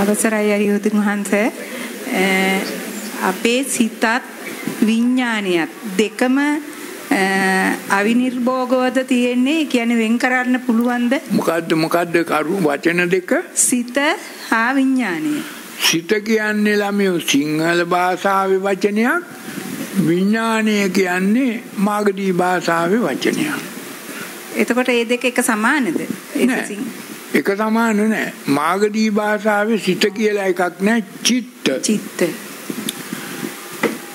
අවසරයි අරියුතුන් වහන්සේ. අපේ සිතත් විඥානියත් දෙකම අවිනිර්භෝගවද තියෙන්නේ. කියන්නේ වෙන් කරන්න පුළුවන්ද? මොකද්ද මොකද්ද කරු වචන දෙක? සිත හා විඥානය. සිත කියන්නේ ළමයෝ සිංහල භාෂාවේ වචනයක්. විඥානය කියන්නේ මාගදී භාෂාවේ වචනයක්. එතකොට මේ දෙක එක සමානද එක සමාන නෑ. මාගදී භාෂාවේ සිත කියලා එකක් නෑ චිත්ත. චිත්ත.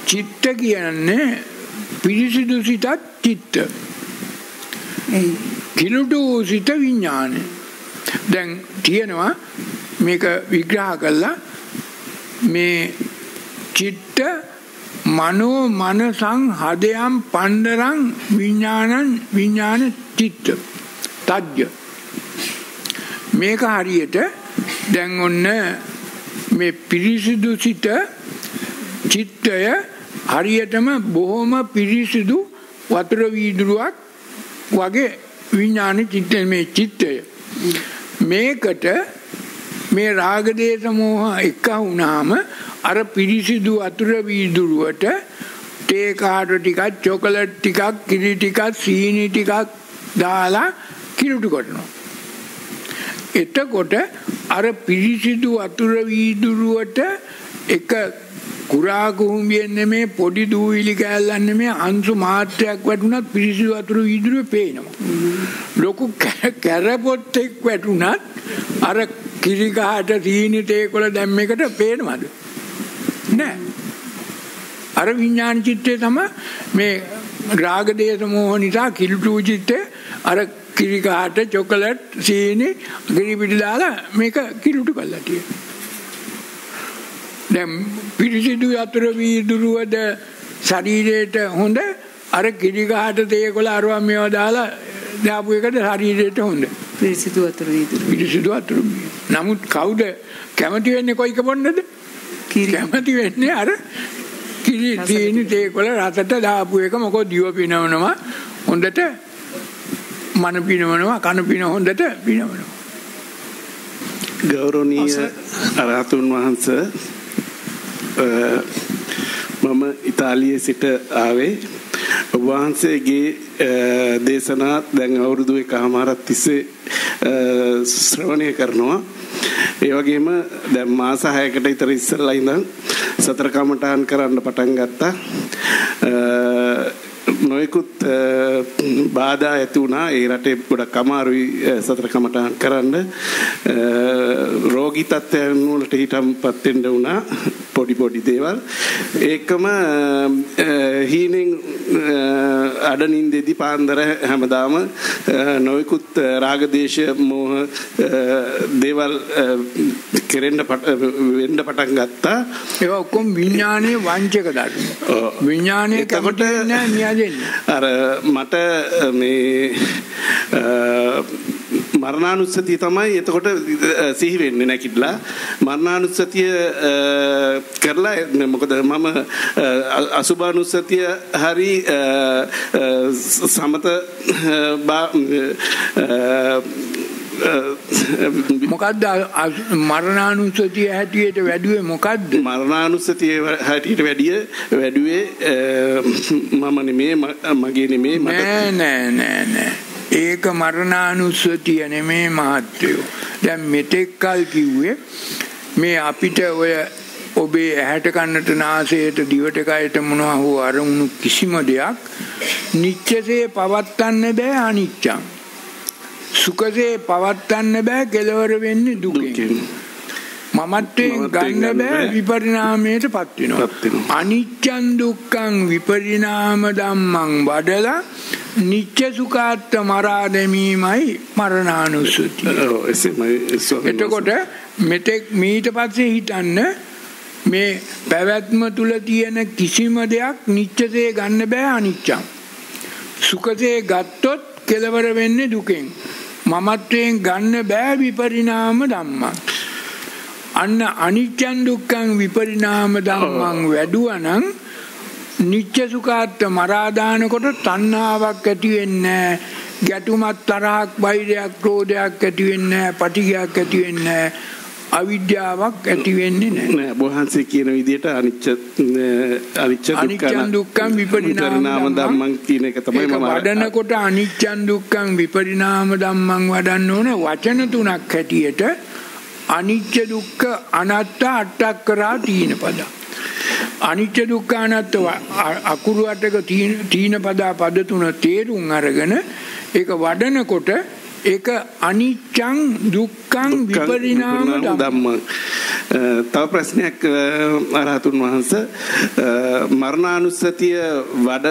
චිත්ත කියන්නේ පිරිසිදු සිතත් චිත්ත. කිලුටු සිත විඥානය. දැන් තියෙනවා මේක විග්‍රහ කළා. මේ චිත්ත මනෝ මනසං හදයන් පණ්ඩරං විඥානං විඥාන චිත්ත. තජ්ජ මේක හරියට දැන් ඔන්න මේ පිරිසිදු සිත චිත්තය හරියටම බොහොම පිරිසිදු වතුර වීදුරුවක් වගේ විඥාන චිත්තය මේ චිත්තය. මේකට මේ රාග දේශ මොහ එක වුණාම අර පිරිසිදු වතුර වීදුරුවට තේ කාඩ ටිකක් චොකලට් ටිකක් කිරි ටිකක් සීනි ටිකක් දාලා කිලුටු කරනවා. එතකොට අර පිරිසිදු වතුර වීදුරුවට එක කුරා කුහුඹියෙන් නෙමේ පොඩි දූවිලි කෑල්ලක් නෙමේ අංශු මාත්‍රයක් වැටුණත් පිරිසිදු වතුර වීදුරුවේ පේනවා. ලොකු කැරපොත්තෙක් වැටුණත් අර කිරි ගහට තීනි තේකොළ දැම්මේකට පේනවද? නෑ. අර විඥාන චිත්තේ තමයි මේ රාග දේශ මොහ නිසා කිලුටු චිත්තේ අර කිරි ගහට චොකලට් සීනි ගිරි පිටි දාලා මේක කිලුටු කරලා තියෙනවා. දැන් පිරිසිදු යතුර වීදුරුවද ශරීරයට හොඳ අර කිරි ගහට තේකොළ අරවා මේවා දාලා දාපු එකට ශරීරයට හොඳ. පිරිසිදු වීදුරුව. පිරිසිදු වතුර නමුත් කවුද කැමති වෙන්නේ කොයික බොන්නද කැමති වෙන්නේ අර කිරි තීනි තේකොළ රසට දාපු එක මොකද දිව පිනවනවා. හොඳට මන පිනවනවා කන පින හොඳට පිනවනවා. ගෞරවනීය අරහතුන් වහන්සේ මම ඉතාලියේ සිට ආවේ. ඔබ වහන්සේගේ දේශනා දැන් අවුරුදු එකමාරක් තිස්සේ ශ්‍රවණය කරනවා. ඒ වගේම දැන් මාස 6කට විතර ඉස්සෙල්ලා ඉඳන් සතර කමඨාන් කරන්න පටන් ගත්තා නොයෙකුත් බාධා ඇති වුණා. ඒ රටේ ගොඩක් අමාරුයි සතර කමටහන් කරන්න. රෝගී තත්ත්වයන් වලට හිටම්පත් වෙන්න වුණා. පොඩි පොඩි දේවල්. ඒකම හීනෙන් අඩනින්දෙදි පාන්දර හැමදාම නොයෙකුත් රාගදේශ මෝහ දේවල් කෙරෙන්න වෙන්න පටන් ගත්තා. ඒවා ඔක්කොම විඥානයේ වංචක ධර්ම විඥානයේ කැමති නෑ දෙන්නේ. අර මට මේ මරණානුස්සතිය තමයි එතකොට සිහි වෙන්නේ නැකිట్లా මරණානුස්සතිය කරලා මොකද මම අසුභානුස්සතිය හරි සමත මොකද්ද මරණානුස්සතිය හැටියට වැඩුවේ මොකද්ද? මරණානුස්සතිය හැටියට වැඩිය වැඩුවේ මම නෙමේ මගේ නෙමේ නෑ නෑ නෑ නෑ ඒක මරණානුස්සතිය නෙමේ මහත්තයෝ. දැන් මෙතෙක් කල් කිව්වේ මේ අපිට ඔය ඔබේ ඇහැට කන්නට නාසයට දිවට කයට මොනවා හෝ අරමුණු කිසිම දෙයක් නිච්චසේ පවත්තන්න බෑ අනිච්චං. සුඛසේ පවත්වන්න බෑ කෙලවර වෙන්නේ දුකෙන්. මමත්වයෙන් ගන්න බෑ විපරිණාමයටපත් වෙනවා. අනිච්චං දුක්ඛං විපරිණාම ධම්මං වඩලා නිච්ච සුඛාත්ත මරා දැමීමයි මරණානුස්සතිය. එතකොට මෙතෙක් මීට පස්සේ හිතන්න මේ පැවැත්ම තුල තියෙන කිසිම දෙයක් නිච්චසේ ගන්න බෑ අනිච්චං. සුඛසේ ගත්තොත් කෙලවර වෙන්නේ දුකෙන්. මමත්වයෙන් ගන්න බෑ විපරිණාම ධම්මං. අන්න අනිච්චන් දුක්ඛං විපරිණාම ධම්මං වැඩුවනම් නිච්ච සුඛාත්ත මරාදානකොට තණ්හාවක් ඇති වෙන්නේ ගැටුමක් තරහක් වෛරයක් ක්‍රෝධයක් ඇති වෙන්නේ පටිඝයක් ඇති වෙන්නේ අවිද්‍යාවක් ඇති වෙන්නේ නැහැ. නෑ වහන්සේ කියන විදිහට අනිච්ච අනිච්ච අනිච්චං දුක්ඛං විපරිණාම ධම්මං කියන එක තමයි මම වඩනකොට අනිච්චං දුක්ඛං විපරිණාම ධම්මං වඩන්න ඕන වචන තුනක් හැටියට අනිච්ච දුක්ඛ අනාත්ත අට්ඨක්කරා තීන පද. අනිච්ච දුක්ඛ අනාත්ත ව- අ- අකුරු අටක තීන පදා පද තුන තේරුම් අරගෙන ඒක වඩනකොට ඒක අනිච්චං දුක්ඛං විපරිණාම ධම්මං. තව ප්‍රශ්නයක් අරහතුන් වහන්සේ. මරණානුස්සතිය වඩ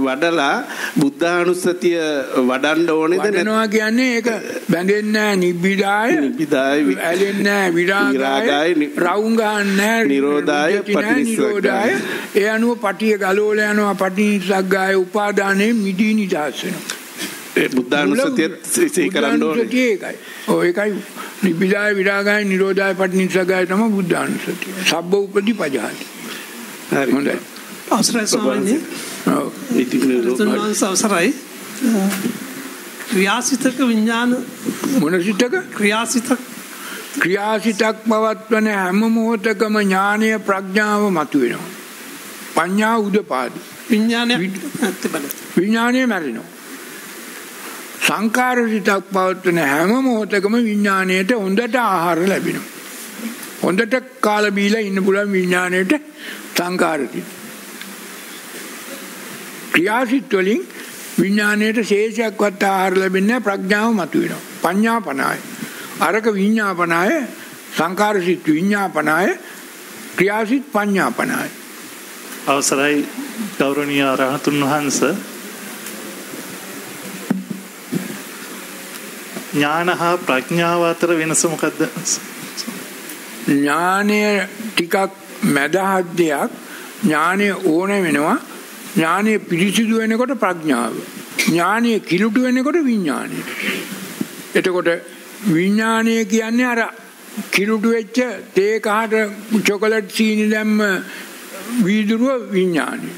වඩලා බුද්ධානුස්සතිය වඩන්න ඕනේද? නැත්නම් වඩනවා කියන්නේ ඒක බැඳෙන්නේ නැහැ නිබ්බිදාය නිබ්බිදාය ඇලෙන්නේ නැහැ විරාගාය රවුම් ගන්න නිරෝධාය, පටිනිස්සග්ගාය. ඒ අනුව පටිය ගලවල යනවා පටිනිසග්ගාය උපාදානයේ මිදී නිදහස් වෙනවා. ඒ බුද්ධානුස්සතිය සිහි කරන්න ඕනේ. ඒකයි. ඔය ඒකයි. නිබ්බිදාය විරාගාය නිරෝධාය පටිනිසග්ගාය තමයි බුද්ධානුස්සතිය. සබ්බ උපදී පජාති. හරි. හොඳයි අවසරයි ස්වාමීනි ඔව්. අවසරයි. ක්‍රියාසිතක විඥාන මොන සිතක? ක්‍රියාසිතක. ක්‍රියාසිතක් පවත්වන හැම මොහොතකම ඥානය ප්‍රඥාව මතුවෙනවා. පඤ්ඤා උදපාදි. විඥානයක් තිබෙන විඥානය මැරෙනවා. සංකාර සිතක් පවත්වන හැම මොහොතකම විඥාණයට හොඳට ආහාර ලැබෙනවා. හොඳට කාලා බීලා ඉන්න පුළුවන් විඥාණයට සංකාර සිත ක්‍රියාසිත වලින් විඥාණයට ශේෂයක්වත් ආහාර ලැබෙන්නේ ප්‍රඥාව මතුවෙනවා. පඤ්ඤාපනාය. අරක විඥාපනාය සංකාර සිත විඥාපනාය ක්‍රියාසිත පඤ්ඤාපනාය. අවසරයි ගෞරවනීය රහතුන් වහන්ස. ඥාන හා ප්‍රඥාව අතර වෙනස මොකද්ද? ඥානය ටිකක් මැදහත් දෙයක්. ඥානය ඕන වෙනවා ඥානය පිරිසිදු වෙනකොට ප්‍රඥාව. ඥානය කිලුටු වෙනකොට විඥානය. එතකොට විඥානය කියන්නේ අර කිලුටු වෙච්ච තේ කහට චොකලට් සීනි දැම්ම වීදුරුව විඥානය.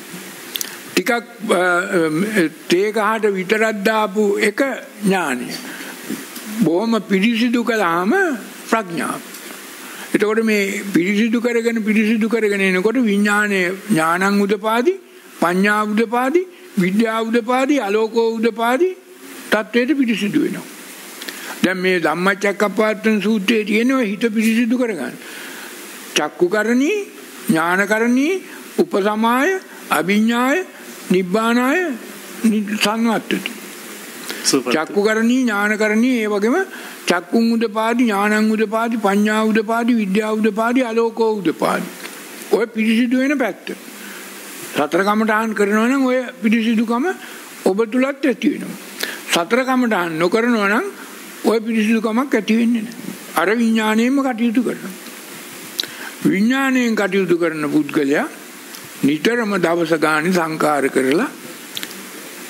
ටිකක් අ, අ, තේ කහට විතරක් දාපු එක ඥානය. බොහොම පිරිසිදු කළාම ප්‍රඥාව. එතකොට මේ පිරිසිදු කරගෙන පිරිසිදු කරගෙන එනකොට විඥානය ඥානං උදපාදි පඤ්ඤා උදපාදි විද්‍යා උදපාදි ආලෝකෝ උදපාදි තත්වයට පිරිසිදු වෙනවා. දැන් මේ ධම්මචක්කප්පවත්තන සූත්‍රයේ තියෙනවා හිත පිරිසිදු කරගන්න. චක්කුකරණී ඥානකරණී උපසමාය අභිඥාය නිබ්බානාය සංවත්තති. සුපත් චක්කුකරණී ඥානකරණී ඒ වගේම චක්කුං උදපාදි ඥානං උදපාදි පඤ්ඤා උදපාදි විද්‍යා උදපාදි ආලෝකෝ උදපාදි ඔය පිරිසිදු වෙන පැත්ත සතර කමඨාන් කරනවා නම් ඔය පිරිසිදුකම ඔබ තුලත් ඇති වෙනවා. සතර කමඨාන් නොකරනවා නම් ඔය පිරිසිදුකමක් ඇති වෙන්නේ නැහැ. අර විඥාණයෙන්ම කටයුතු කරනවා. විඥාණයෙන් කටයුතු කරන පුද්ගලයා නිතරම දවස ගානේ සංකාර කරලා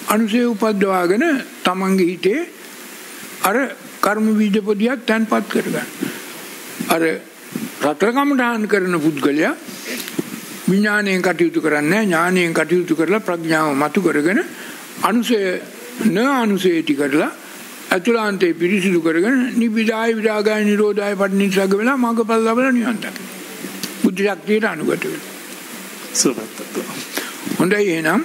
අනුසේ උපද්දවාගෙන තමන්ගේ හිතේ අර කර්ම බීජ පොදියක් තැන්පත් කරගන්න. අර රතරකමඨාන් කරන පුද්ගලයා විඥාණයෙන් කටයුතු කරන්නේ ඥාණයෙන් කටයුතු කරලා ප්‍රඥාව මතු කරගෙන අනුසය න අනුසයටි කරලා අතුලාන්තේ පිරිසිදු කරගෙන නිබ්බිදාය විරාගාය නිරෝධාය පටිනිස්සග්ග වෙලා මාර්ගඵල ලැබලා නිවන් දකින්න. බුද්ධ ශක්තියට අනුගත වෙනවා. සුපත් හොඳයි එහෙනම්